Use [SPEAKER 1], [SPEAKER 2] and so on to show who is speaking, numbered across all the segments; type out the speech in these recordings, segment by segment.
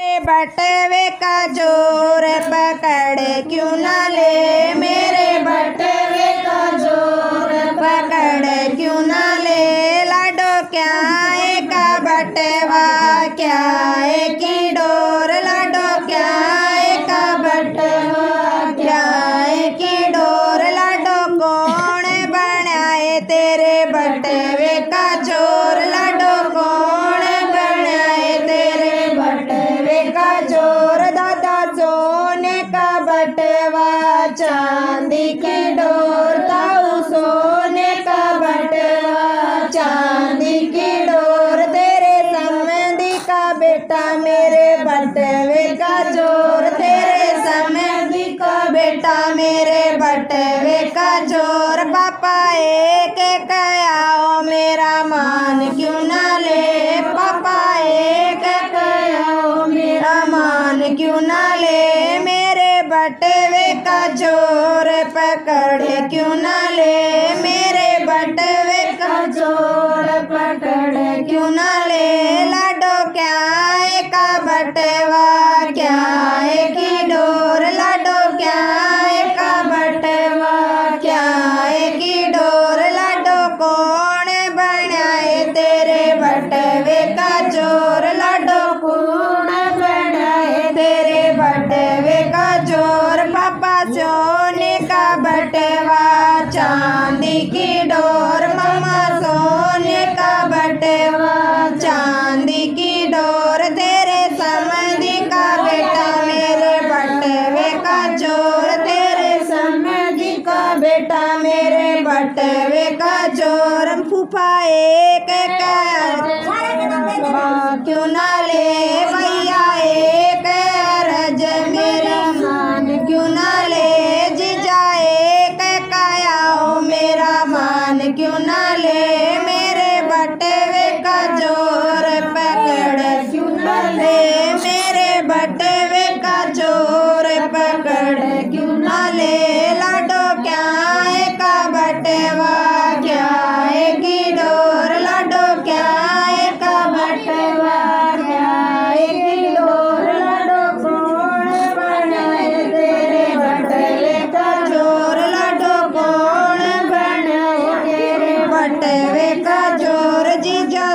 [SPEAKER 1] बटवे का ज़ोर पकड़ क्यों ना ले? मेरे बटवे का ज़ोर पकड़ क्यों ना ले? लाडो क्या? एक बटवा क्या? एक डोर। लाडो क्या? एक बटवा क्या? है की डोर। लाडो कौन बनाए तेरे चांदी की डोर का सोने का बटवा चांदी की डोर तेरे समधी का बेटा, मेरे बटवे का ज़ोर। तेरे समधी का बेटा, मेरे बटवे का ज़ोर। पापा एक कयाओ बटवे का ज़ोर पकड़े, क्यों ना ले मेरे बटवे का ज़ोर पकड़, क्यों ना ले लाडो क्या एक बटवा, क्या एक डोर, लाडो क्या है का बटवा, क्या है की डोर, लाडो कौन बनाए तेरे बटवे का बटवे का चोरम फूफा एक कर। क्यों ना ले भैया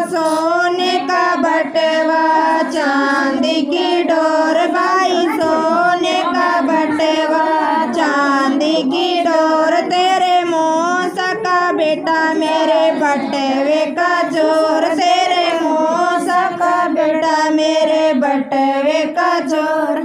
[SPEAKER 1] सोने का बटवा, चांदी की डोर भाई सोने का बटवा, चांदी की डोर तेरे मोसा का बेटा, मेरे बटवे का ज़ोर तेरे मोसा का बेटा, मेरे बटवे का ज़ोर।